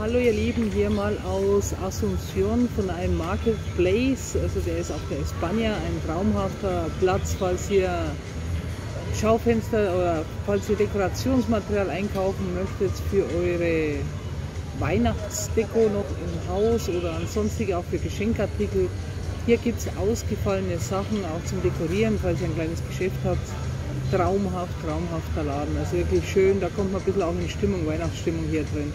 Hallo ihr Lieben, hier mal aus Asunción von einem Marketplace. Also der ist auf der España, ein traumhafter Platz, falls ihr Schaufenster oder falls ihr Dekorationsmaterial einkaufen möchtet für eure Weihnachtsdeko noch im Haus oder ansonsten auch für Geschenkartikel. Hier gibt es ausgefallene Sachen auch zum Dekorieren, falls ihr ein kleines Geschäft habt. Traumhaft, traumhafter Laden. Also wirklich schön, da kommt man ein bisschen auch in die Stimmung, Weihnachtsstimmung hier drin.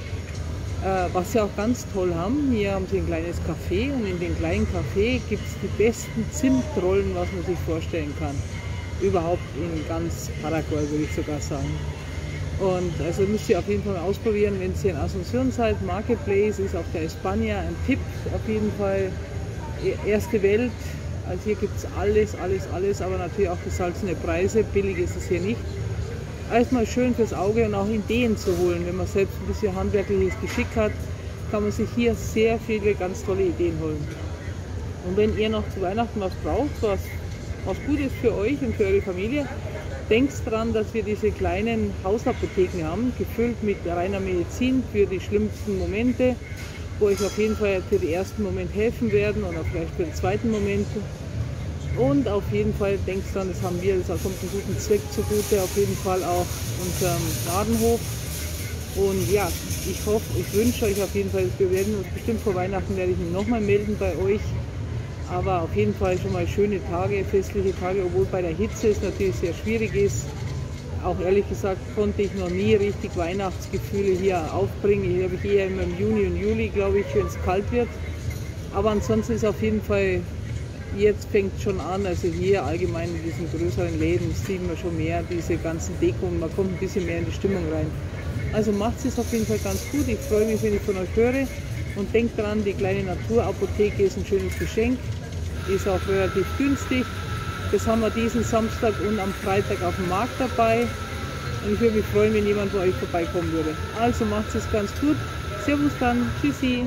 Äh, was sie auch ganz toll haben, hier haben sie ein kleines Café und in dem kleinen Café gibt es die besten Zimtrollen, was man sich vorstellen kann. Überhaupt in ganz Paraguay würde ich sogar sagen. Und also müsst ihr auf jeden Fall mal ausprobieren, wenn ihr in Asunción seid. Marketplace ist auf der España ein Tipp auf jeden Fall. E-, erste Welt, also hier gibt es alles, alles, alles, aber natürlich auch gesalzene Preise. Billig ist es hier nicht erstmal schön fürs Auge und auch Ideen zu holen. Wenn man selbst ein bisschen handwerkliches Geschick hat, kann man sich hier sehr viele ganz tolle Ideen holen. Und wenn ihr noch zu Weihnachten was braucht, was, was gut ist für euch und für eure Familie, denkt dran, dass wir diese kleinen Hausapotheken haben, gefüllt mit reiner Medizin für die schlimmsten Momente, wo euch auf jeden Fall für den ersten Moment helfen werden oder vielleicht für den zweiten Moment und auf jeden Fall, denkt dran, das haben wir, das kommt einen guten Zweck zugute, auf jeden Fall auch unserem Ladenhof. Und ja, ich hoffe, ich wünsche euch auf jeden Fall, wir werden uns bestimmt vor Weihnachten, werde ich mich nochmal melden bei euch. Aber auf jeden Fall schon mal schöne Tage, festliche Tage, obwohl bei der Hitze es natürlich sehr schwierig ist. Auch ehrlich gesagt konnte ich noch nie richtig Weihnachtsgefühle hier aufbringen. Hier habe ich eher im Juni und Juli, glaube ich, wenn es kalt wird. Aber ansonsten ist auf jeden Fall jetzt fängt schon an, also hier allgemein in diesen größeren Läden sieht man schon mehr diese ganzen und man kommt ein bisschen mehr in die Stimmung rein. Also macht es auf jeden Fall ganz gut. Ich freue mich, wenn ich von euch höre. Und denkt dran, die kleine Naturapotheke ist ein schönes Geschenk, ist auch relativ günstig. Das haben wir diesen Samstag und am Freitag auf dem Markt dabei. Und ich würde mich freuen, wenn jemand bei euch vorbeikommen würde. Also macht es ganz gut. Servus dann. Tschüssi.